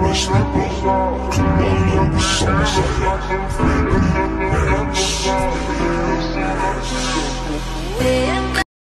nice people Come on be some